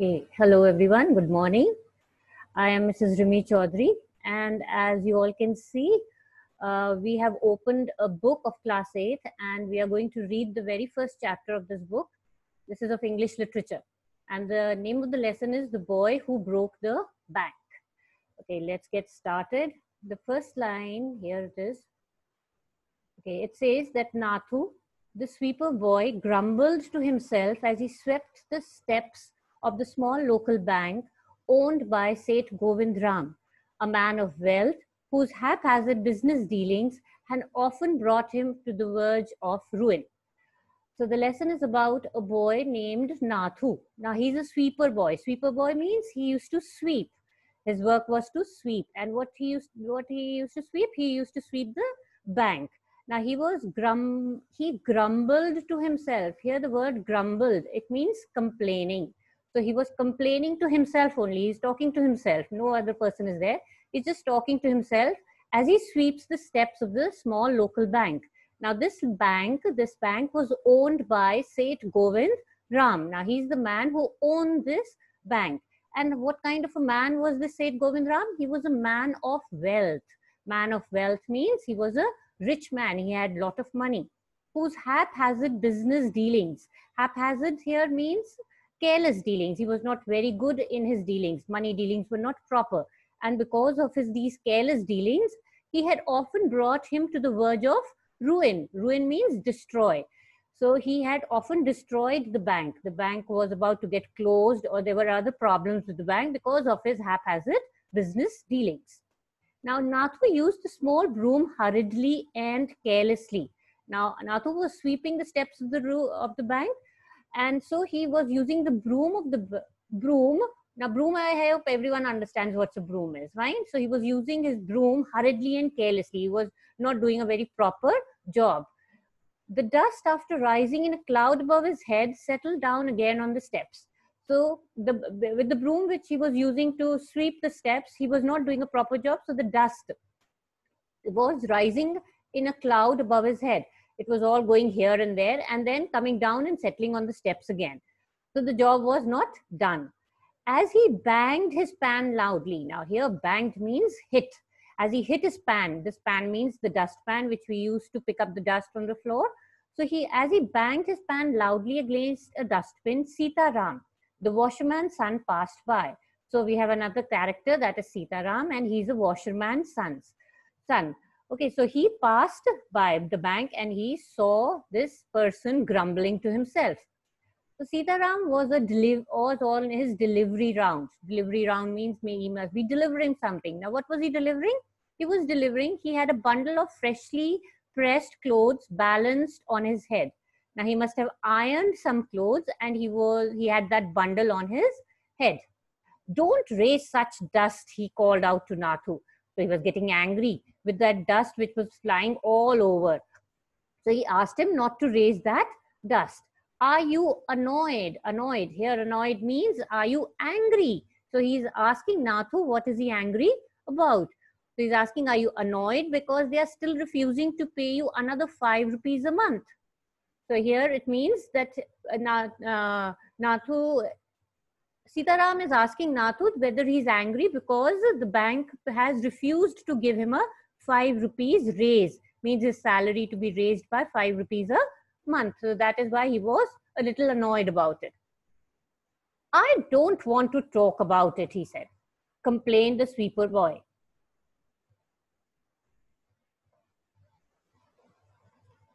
Okay, hello everyone, good morning. I am Mrs. Rimmi Chaudhary and as you all can see, uh, we have opened a book of class 8 and we are going to read the very first chapter of this book. This is of English literature and the name of the lesson is The Boy Who Broke the Bank. Okay, let's get started. The first line, here it is. Okay, it says that Nathu, the sweeper boy, grumbled to himself as he swept the steps of the small local bank owned by Seth Govind Ram, a man of wealth whose haphazard business dealings had often brought him to the verge of ruin. So the lesson is about a boy named Nathu. Now he's a sweeper boy. Sweeper boy means he used to sweep. His work was to sweep. And what he used what he used to sweep? He used to sweep the bank. Now he was grum he grumbled to himself. Here the word grumbled, it means complaining. So he was complaining to himself only. He's talking to himself. No other person is there. He's just talking to himself as he sweeps the steps of the small local bank. Now this bank, this bank was owned by Seth Govind Ram. Now he's the man who owned this bank. And what kind of a man was this Seth Govind Ram? He was a man of wealth. Man of wealth means he was a rich man. He had lot of money. Whose haphazard business dealings. Haphazard here means careless dealings. He was not very good in his dealings. Money dealings were not proper. And because of his these careless dealings, he had often brought him to the verge of ruin. Ruin means destroy. So he had often destroyed the bank. The bank was about to get closed or there were other problems with the bank because of his haphazard business dealings. Now Nathu used the small broom hurriedly and carelessly. Now Nathu was sweeping the steps of the, of the bank and so he was using the broom of the broom. Now broom i hope everyone understands what a broom is right? So he was using his broom hurriedly and carelessly. He was not doing a very proper job. The dust after rising in a cloud above his head settled down again on the steps. So the with the broom which he was using to sweep the steps he was not doing a proper job. So the dust was rising in a cloud above his head it was all going here and there and then coming down and settling on the steps again. So the job was not done. As he banged his pan loudly, now here banged means hit. As he hit his pan, this pan means the dust pan which we use to pick up the dust from the floor. So he, as he banged his pan loudly against a dustbin, Sitaram, the washerman's son passed by. So we have another character that is Sita Ram and he's a washerman's son's son. Okay, so he passed by the bank and he saw this person grumbling to himself. So Sitaram was a deliver was on his delivery rounds. Delivery round means he must be delivering something. Now, what was he delivering? He was delivering. He had a bundle of freshly pressed clothes balanced on his head. Now he must have ironed some clothes and he was he had that bundle on his head. Don't raise such dust, he called out to Nathu. So he was getting angry with that dust which was flying all over. So he asked him not to raise that dust. Are you annoyed? Annoyed. Here, annoyed means are you angry? So he's asking Nathu, what is he angry about? So he's asking, are you annoyed because they are still refusing to pay you another five rupees a month? So here it means that uh, uh Nathu Sitaram is asking Nathu whether he's angry because the bank has refused to give him a 5 rupees raise. Means his salary to be raised by 5 rupees a month. So that is why he was a little annoyed about it. I don't want to talk about it, he said. Complained the sweeper boy.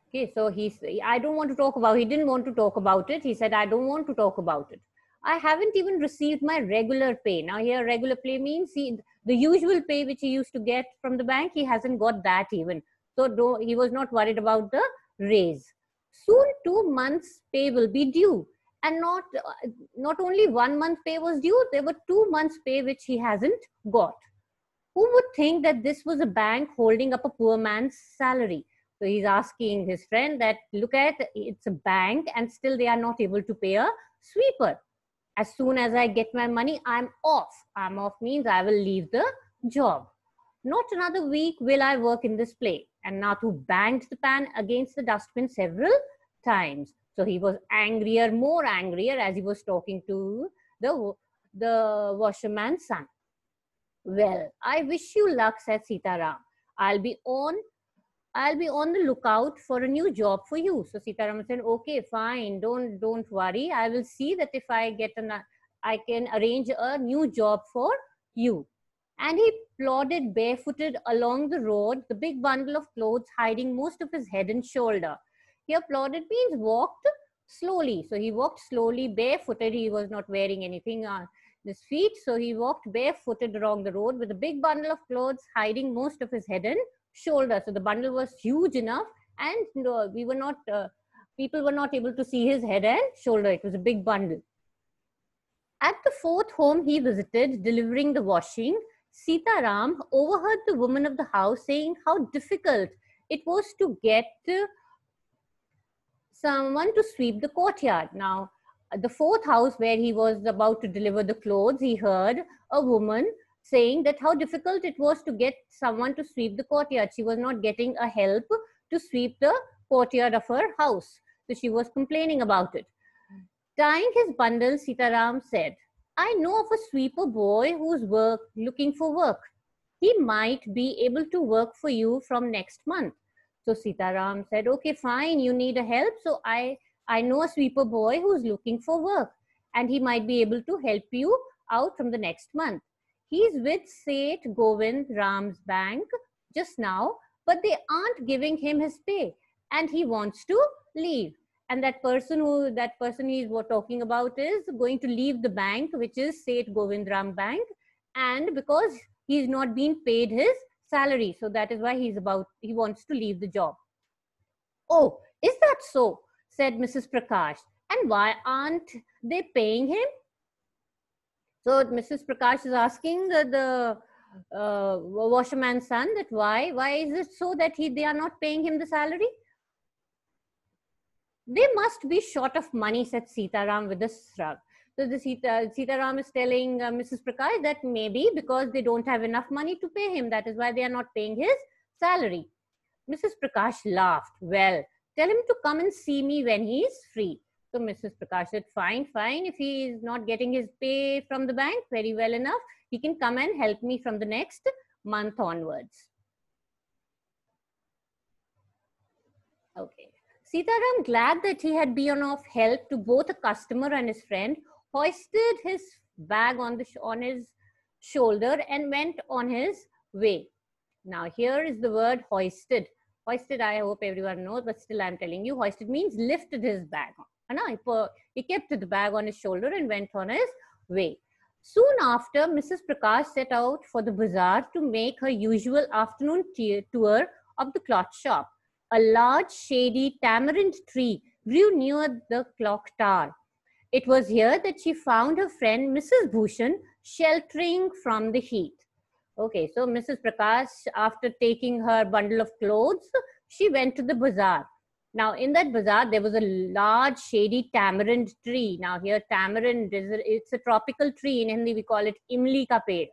Okay, so he's, I don't want to talk about, he didn't want to talk about it. He said, I don't want to talk about it. I haven't even received my regular pay. Now here regular pay means he, the usual pay which he used to get from the bank, he hasn't got that even. So he was not worried about the raise. Soon two months pay will be due. And not, uh, not only one month pay was due, there were two months pay which he hasn't got. Who would think that this was a bank holding up a poor man's salary? So he's asking his friend that look at it's a bank and still they are not able to pay a sweeper as soon as I get my money, I'm off. I'm off means I will leave the job. Not another week will I work in this play. And Nathu banged the pan against the dustbin several times. So he was angrier, more angrier as he was talking to the, the washerman's son. Well, I wish you luck, said Sitaram. I'll be on I'll be on the lookout for a new job for you. So Sitaram said, okay, fine. Don't, don't worry. I will see that if I get an, I can arrange a new job for you. And he plodded barefooted along the road, the big bundle of clothes hiding most of his head and shoulder. Here plodded means walked slowly. So he walked slowly, barefooted. He was not wearing anything on his feet. So he walked barefooted along the road with a big bundle of clothes hiding most of his head and shoulder. So the bundle was huge enough and we were not, uh, people were not able to see his head and shoulder. It was a big bundle. At the fourth home he visited, delivering the washing, Sitaram overheard the woman of the house saying how difficult it was to get someone to sweep the courtyard. Now, the fourth house where he was about to deliver the clothes, he heard a woman saying that how difficult it was to get someone to sweep the courtyard. She was not getting a help to sweep the courtyard of her house. So she was complaining about it. Tying his bundle, Sitaram said, I know of a sweeper boy who's work looking for work. He might be able to work for you from next month. So Sitaram said, okay, fine, you need a help. So I, I know a sweeper boy who's looking for work and he might be able to help you out from the next month. He's with Seth Govind Ram's bank just now, but they aren't giving him his pay and he wants to leave. And that person who that person he's talking about is going to leave the bank, which is Seth Govind Ram Bank. And because he's not been paid his salary. So that is why he's about he wants to leave the job. Oh, is that so? said Mrs. Prakash. And why aren't they paying him? So Mrs. Prakash is asking the, the uh, washerman's son that why why is it so that he they are not paying him the salary? They must be short of money, said Sitaram with a shrug. So the Sita, Sitaram is telling uh, Mrs. Prakash that maybe because they don't have enough money to pay him, that is why they are not paying his salary. Mrs. Prakash laughed. Well, tell him to come and see me when he is free. So Mrs. Prakash said, fine, fine. If he is not getting his pay from the bank very well enough, he can come and help me from the next month onwards. Okay. Sitaram, glad that he had been of help to both a customer and his friend, hoisted his bag on, the on his shoulder and went on his way. Now here is the word hoisted. Hoisted, I hope everyone knows, but still I'm telling you, hoisted means lifted his bag he kept the bag on his shoulder and went on his way. Soon after, Mrs. Prakash set out for the bazaar to make her usual afternoon tour of the cloth shop. A large shady tamarind tree grew near the clock tower. It was here that she found her friend Mrs. Bhushan sheltering from the heat. Okay, so Mrs. Prakash, after taking her bundle of clothes, she went to the bazaar. Now, in that bazaar, there was a large shady tamarind tree. Now, here tamarind is a, it's a tropical tree. In Hindi, we call it imli ka ped.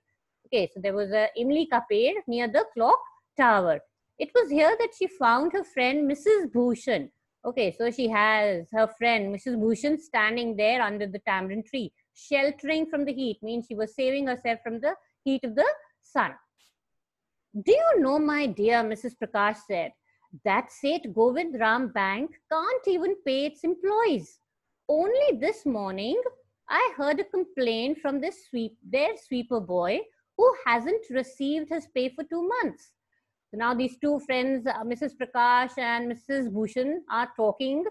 Okay, so there was a imli ka ped near the clock tower. It was here that she found her friend Mrs. Bhushan. Okay, so she has her friend Mrs. Bhushan standing there under the tamarind tree, sheltering from the heat. Means she was saving herself from the heat of the sun. Do you know, my dear Mrs. Prakash said, that Seth Govind Ram Bank can't even pay its employees. Only this morning, I heard a complaint from this sweep, their sweeper boy who hasn't received his pay for two months. So now these two friends, uh, Mrs. Prakash and Mrs. Bhushan, are talking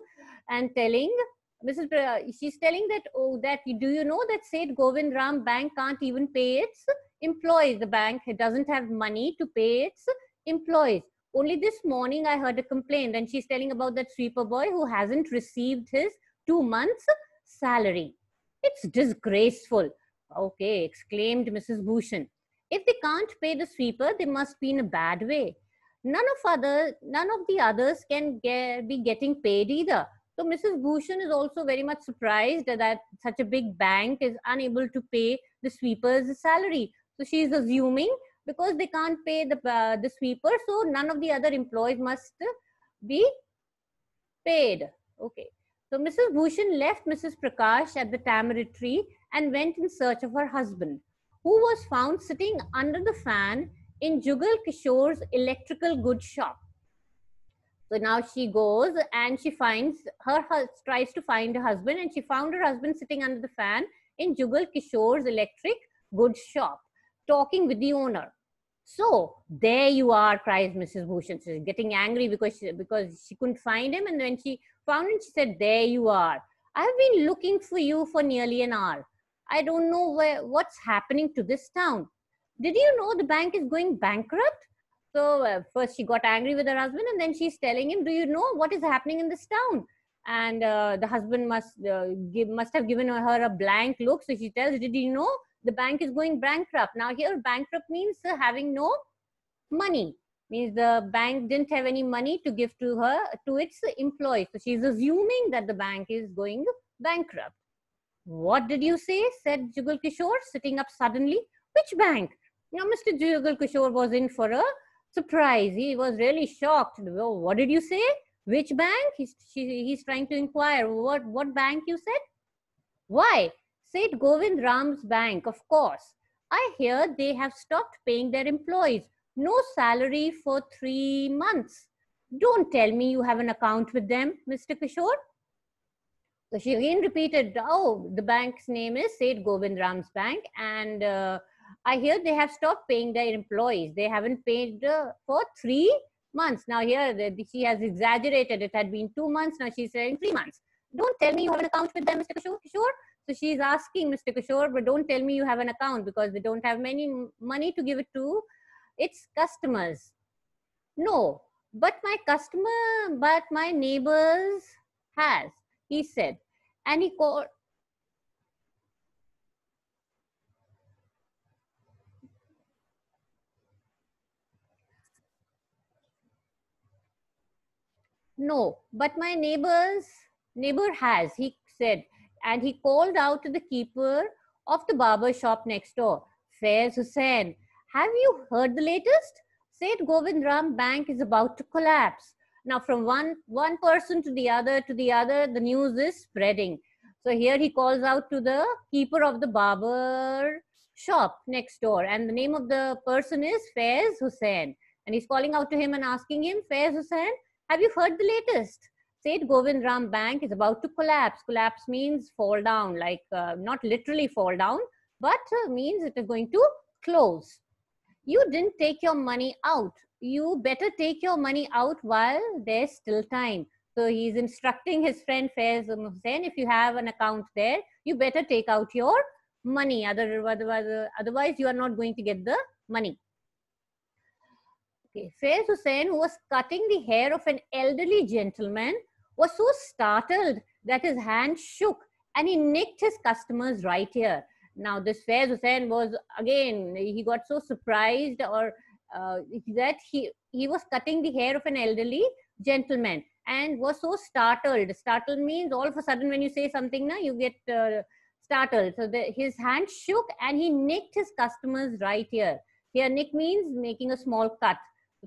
and telling Mrs. Pra- she's telling that oh that do you know that Seth Govind Ram Bank can't even pay its employees. The bank doesn't have money to pay its employees. Only this morning I heard a complaint and she's telling about that sweeper boy who hasn't received his two months salary. It's disgraceful. Okay, exclaimed Mrs. Bhushan. If they can't pay the sweeper, they must be in a bad way. None of other, none of the others can get, be getting paid either. So Mrs. Bhushan is also very much surprised that such a big bank is unable to pay the sweeper's salary. So she is assuming because they can't pay the, uh, the sweeper. So none of the other employees must be paid. Okay. So Mrs. Bhushan left Mrs. Prakash at the tamarind tree and went in search of her husband, who was found sitting under the fan in Jugal Kishore's electrical goods shop. So now she goes and she finds her, tries to find her husband and she found her husband sitting under the fan in Jugal Kishore's electric goods shop, talking with the owner. So there you are, cries Mrs. Bhushan. She's getting angry because she, because she couldn't find him. And when she found him, she said, there you are. I've been looking for you for nearly an hour. I don't know where, what's happening to this town. Did you know the bank is going bankrupt? So uh, first she got angry with her husband and then she's telling him, do you know what is happening in this town? And uh, the husband must uh, give, must have given her a blank look. So she tells, did you know the bank is going bankrupt? Now here bankrupt means uh, having no money. Means the bank didn't have any money to give to her, to its employees. So she's assuming that the bank is going bankrupt. What did you say? said Jugal Kishore, sitting up suddenly. Which bank? Now, Mr. Jugal Kishore was in for a surprise. He was really shocked. What did you say? Which bank? He's, she, he's trying to inquire. What, what bank you said? Why? Seth Govind Ram's bank, of course. I hear they have stopped paying their employees. No salary for three months. Don't tell me you have an account with them, Mr. Kishore. So she again repeated, oh, the bank's name is Seth Govind Ram's bank. And uh, I hear they have stopped paying their employees. They haven't paid uh, for three months. Now here she has exaggerated. It had been two months. Now she's saying three months. Don't tell me you have an account with them, Mr. Kishore. Kishore. So she's asking Mr. Kishore, but don't tell me you have an account because they don't have many money to give it to its customers. No, but my customer, but my neighbors has, he said. And he called, No, but my neighbor's neighbor has, he said, and he called out to the keeper of the barber shop next door, Faiz Hussain. Have you heard the latest? Seth Govind Ram Bank is about to collapse. Now, from one, one person to the other to the other, the news is spreading. So here he calls out to the keeper of the barber shop next door. And the name of the person is Faiz Hussain. And he's calling out to him and asking him, Faiz Hussain, have you heard the latest? Seth Govind Ram Bank is about to collapse. Collapse means fall down, like uh, not literally fall down, but uh, means it is going to close. You didn't take your money out. You better take your money out while there's still time. So he's instructing his friend Faiz Hussain, if you have an account there, you better take out your money. Otherwise, otherwise you are not going to get the money. Okay. Faiz Hussain, who was cutting the hair of an elderly gentleman, was so startled that his hand shook and he nicked his customer's right ear. Now, this Faiz Hussain was again, he got so surprised or uh, that he, he was cutting the hair of an elderly gentleman and was so startled. Startled means all of a sudden when you say something, now you get uh, startled. So the, his hand shook and he nicked his customer's right ear. Here, nick means making a small cut.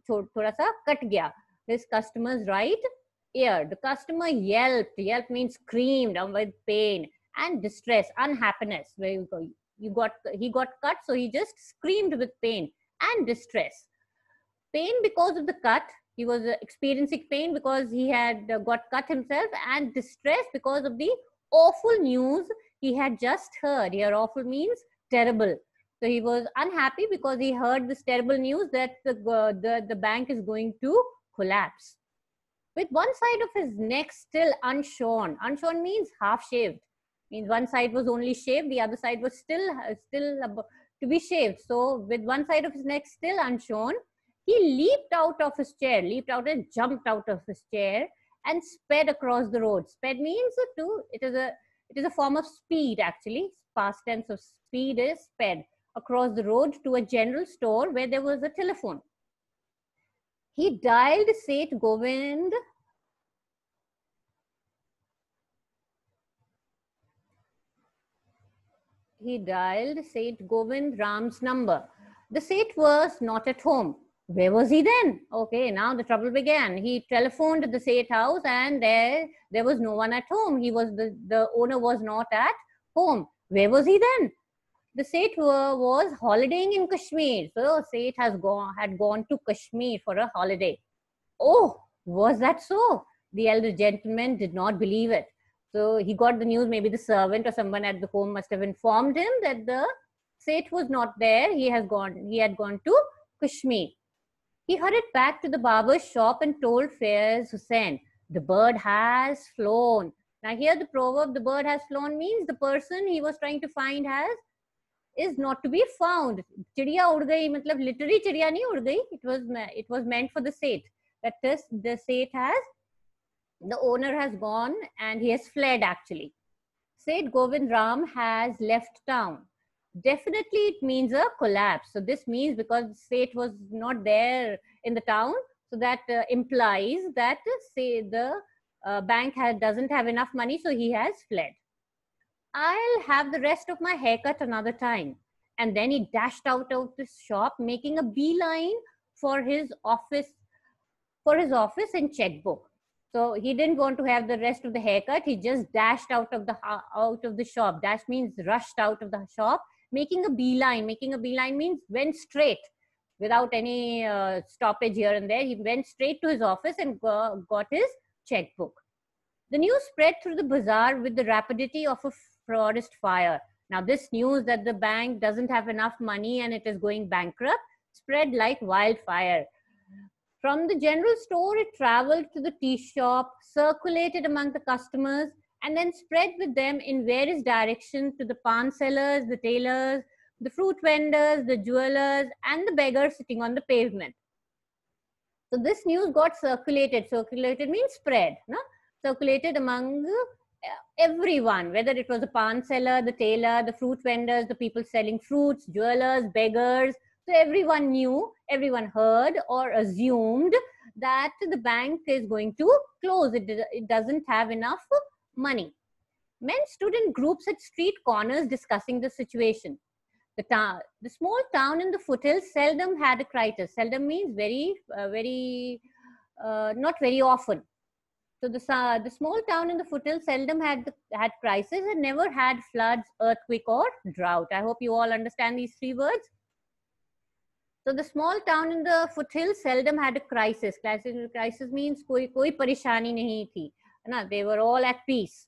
थोड़ा सा cut गया this customer's right ear the customer yelped. Yelp means screamed with pain and distress unhappiness where you go you got he got cut so he just screamed with pain and distress. Pain because of the cut. He was uh, experiencing pain because he had uh, got cut himself and distress because of the awful news he had just heard. Here awful means terrible. So he was unhappy because he heard this terrible news that the, the, the bank is going to collapse. With one side of his neck still unshorn. Unshorn means half shaved. Means one side was only shaved, the other side was still uh, still to be shaved. So with one side of his neck still unshorn, he leaped out of his chair, leaped out and jumped out of his chair and sped across the road. Sped means to it is a it is a form of speed actually. Past tense of speed is sped across the road to a general store where there was a telephone. He dialed Seth Govind he dialed Seth Govind Ram's number. The Seth was not at home. where was he then? Okay, now the trouble began. He telephoned the Seth house and there there was no one at home. He was the, the owner was not at home. Where was he then? The Seth was holidaying in Kashmir. So Seth has gone had gone to Kashmir for a holiday. Oh, was that so? The elder gentleman did not believe it. So he got the news, maybe the servant or someone at the home must have informed him that the Seth was not there. He has gone, he had gone to Kashmir. He hurried back to the barber's shop and told Faiz Hussain, the bird has flown. Now here the proverb, the bird has flown means the person he was trying to find has is not to be found. Chidiya उड़ gayi, मतलब literally chidiya नहीं उड़ gayi. it was it was meant for the Seth that this the Seth has the owner has gone and he has fled actually. Seth Govind Ram has left town. Definitely it means a collapse. So this means because Seth was not there in the town so that uh, implies that uh, say the uh, bank has, doesn't have enough money so he has fled. I'll have the rest of my haircut another time. And then he dashed out of the shop, making a beeline for his office, for his office and checkbook. So he didn't want to have the rest of the haircut. He just dashed out of the out of the shop. Dash means rushed out of the shop, making a beeline. Making a beeline means went straight without any uh, stoppage here and there. He went straight to his office and got his checkbook. The news spread through the bazaar with the rapidity of a forest fire. Now, this news that the bank doesn't have enough money and it is going bankrupt spread like wildfire. From the general store, it traveled to the tea shop, circulated among the customers, and then spread with them in various directions to the pan sellers, the tailors, the fruit vendors, the jewelers, and the beggars sitting on the pavement. So this news got circulated. Circulated means spread. No? Circulated among everyone, whether it was the pan seller, the tailor, the fruit vendors, the people selling fruits, jewelers, beggars, so everyone knew, everyone heard or assumed that the bank is going to close. It, it doesn't have enough money. Men stood in groups at street corners discussing the situation. The, town, the small town in the foothills seldom had a crisis. Seldom means very, uh, very, uh, not very often. So the, uh, the small town in the foothills seldom had had crisis and never had floods, earthquake, or drought. I hope you all understand these three words. So the small town in the foothills seldom had a crisis. Crisis, crisis means koi koi parishani nahi thi. Na, they were all at peace.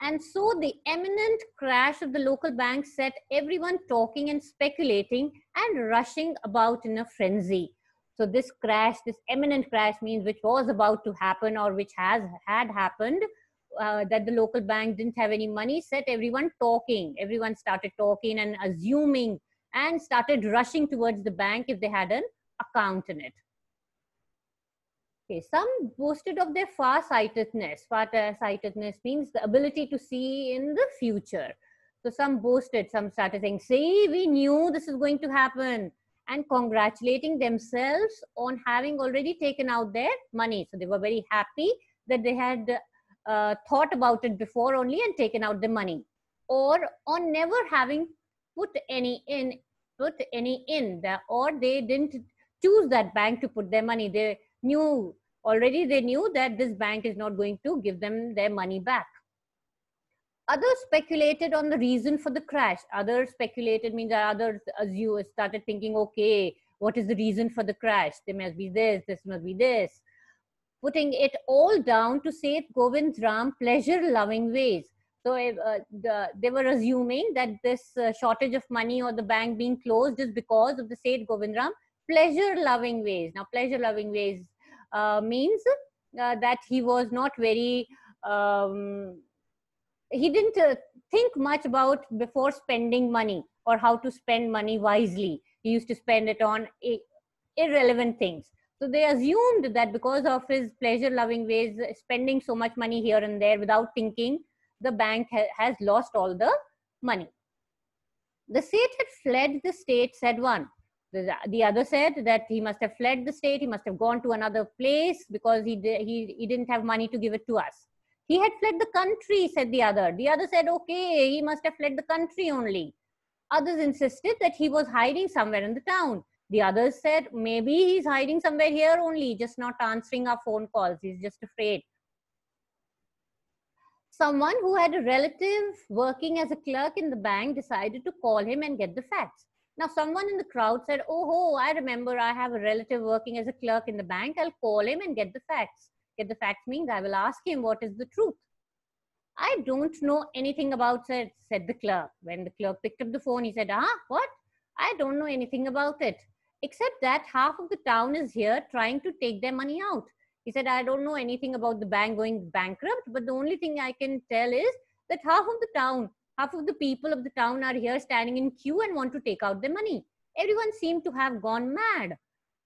And so the imminent crash of the local bank set everyone talking and speculating and rushing about in a frenzy. So this crash, this imminent crash means which was about to happen or which has had happened, uh, that the local bank didn't have any money, set everyone talking. Everyone started talking and assuming and started rushing towards the bank if they had an account in it. Okay, some boasted of their far-sightedness. Far-sightedness means the ability to see in the future. So some boasted, some started saying, see, we knew this is going to happen and congratulating themselves on having already taken out their money. So they were very happy that they had uh, thought about it before only and taken out the money. Or on never having put any in put any in the, or they didn't choose that bank to put their money. They knew already they knew that this bank is not going to give them their money back others speculated on the reason for the crash. Others speculated means others as you started thinking okay what is the reason for the crash? There must be this this must be this. Putting it all down to Seth Govind Ram pleasure loving ways. So uh, the, they were assuming that this uh, shortage of money or the bank being closed is because of the Seth Govind Ram pleasure-loving ways. Now, pleasure-loving ways uh, means uh, that he was not very, um, he didn't uh, think much about before spending money or how to spend money wisely. He used to spend it on irrelevant things. So they assumed that because of his pleasure-loving ways, spending so much money here and there without thinking, the bank ha has lost all the money. The state had fled the state, said one. The, the other said that he must have fled the state, he must have gone to another place because he, he, he didn't have money to give it to us. He had fled the country, said the other. The other said, okay, he must have fled the country only. Others insisted that he was hiding somewhere in the town. The others said, maybe he's hiding somewhere here only, just not answering our phone calls. He's just afraid. Someone who had a relative working as a clerk in the bank decided to call him and get the facts. Now, someone in the crowd said, Oh, oh, I remember I have a relative working as a clerk in the bank. I'll call him and get the facts. Get the facts means I will ask him what is the truth. I don't know anything about it, said the clerk. When the clerk picked up the phone, he said, Ah, what? I don't know anything about it, except that half of the town is here trying to take their money out. He said, I don't know anything about the bank going bankrupt, but the only thing I can tell is that half of the town half of the people of the town are here standing in queue and want to take out their money. Everyone seemed to have gone mad.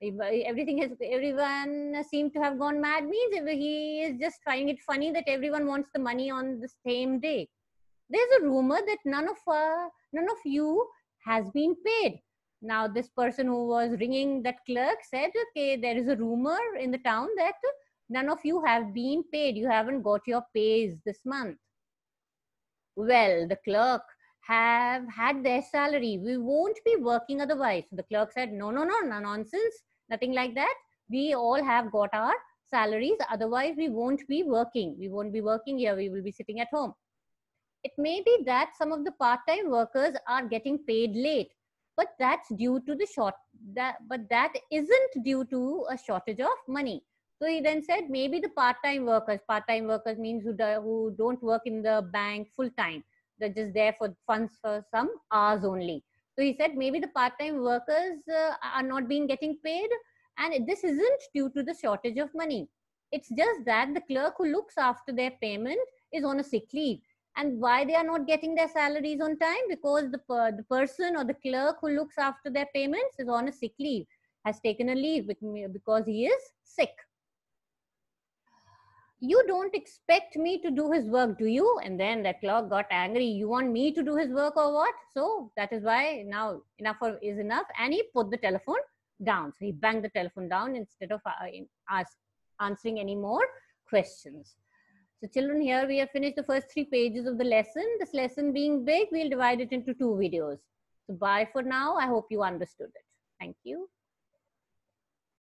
Everything has, everyone seemed to have gone mad means he is just finding it funny that everyone wants the money on the same day. There's a rumor that none of, uh, none of you has been paid. Now, this person who was ringing that clerk said, okay, there is a rumor in the town that none of you have been paid. You haven't got your pays this month well, the clerk have had their salary. We won't be working otherwise. The clerk said, no, no, no, no nonsense, nothing like that. We all have got our salaries. Otherwise, we won't be working. We won't be working here. We will be sitting at home. It may be that some of the part-time workers are getting paid late, but that's due to the short, that, but that isn't due to a shortage of money. So he then said maybe the part-time workers, part-time workers means who, do, who don't work in the bank full-time. They're just there for funds for some hours only. So he said maybe the part-time workers uh, are not being getting paid and this isn't due to the shortage of money. It's just that the clerk who looks after their payment is on a sick leave. And why they are not getting their salaries on time? Because the, uh, the person or the clerk who looks after their payments is on a sick leave, has taken a leave because he is sick you don't expect me to do his work, do you? And then that clerk got angry. You want me to do his work or what? So that is why now enough is enough. And he put the telephone down. So he banged the telephone down instead of uh, ask, answering any more questions. So children, here we have finished the first three pages of the lesson. This lesson being big, we'll divide it into two videos. So bye for now. I hope you understood it. Thank you.